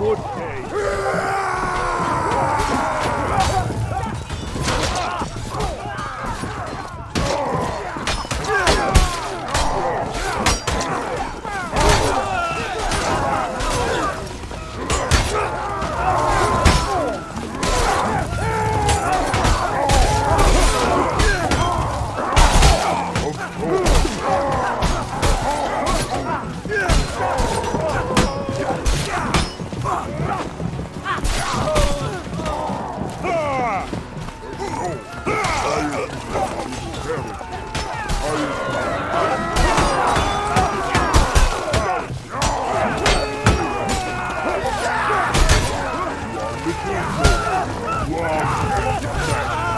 Good day. Whoa.